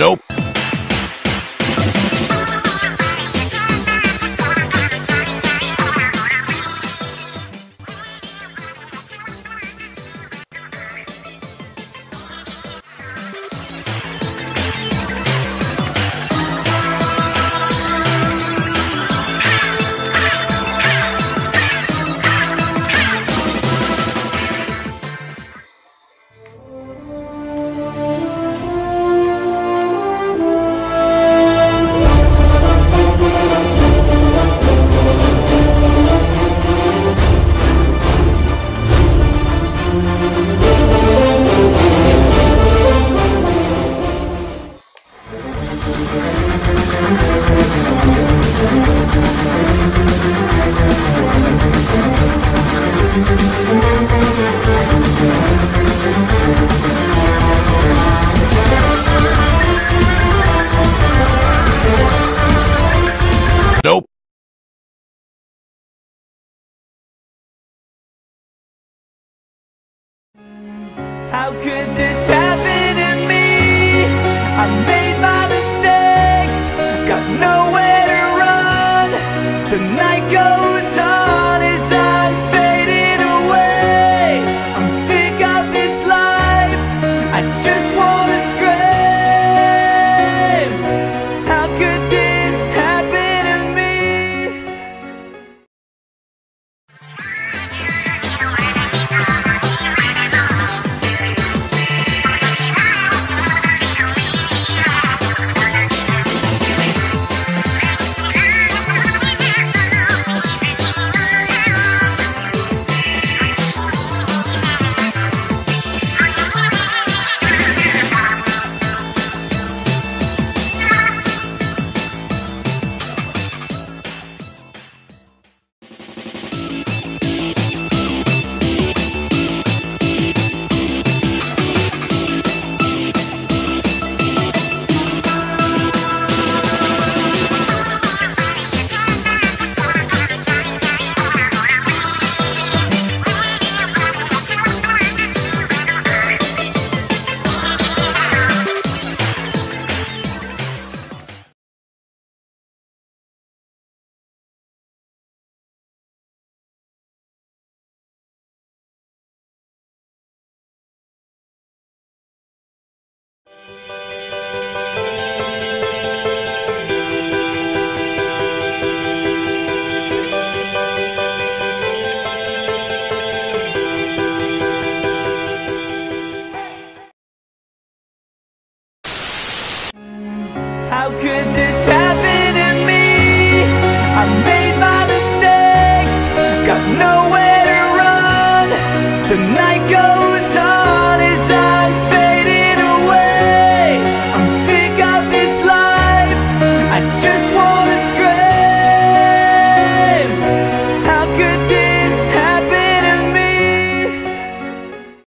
Nope. Nope. How could this happen? Just want